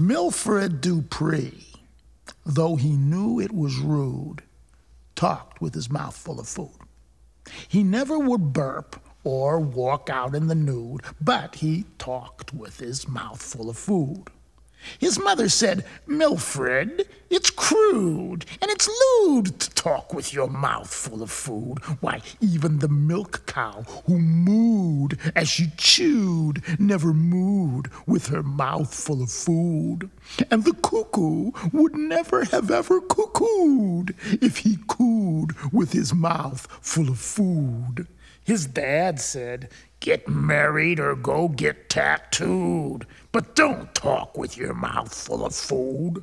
Milford Dupree, though he knew it was rude, talked with his mouth full of food. He never would burp or walk out in the nude, but he talked with his mouth full of food. His mother said, Milford, it's crude and it's lewd talk with your mouth full of food. Why, even the milk cow who mooed as she chewed never mooed with her mouth full of food. And the cuckoo would never have ever cuckooed if he cooed with his mouth full of food. His dad said, Get married or go get tattooed, but don't talk with your mouth full of food.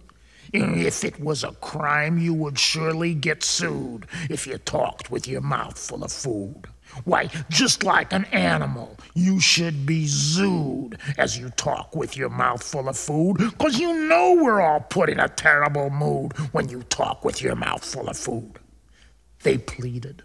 Mm-hmm. If it was a crime, you would surely get sued if you talked with your mouth full of food. Why, just like an animal, you should be zooed as you talk with your mouth full of food, because you know we're all put in a terrible mood when you talk with your mouth full of food. They pleaded,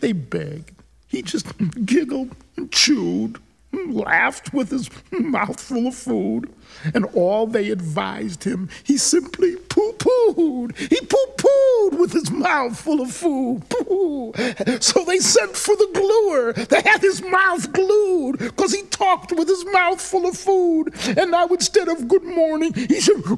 they begged, he just giggled and chewed laughed with his mouth full of food. And all they advised him, he simply poo pooed. He poo pooed with his mouth full of food. Poo. So they sent for the gluer. They had his mouth glued because he talked with his mouth full of food. And now instead of good morning, he said, a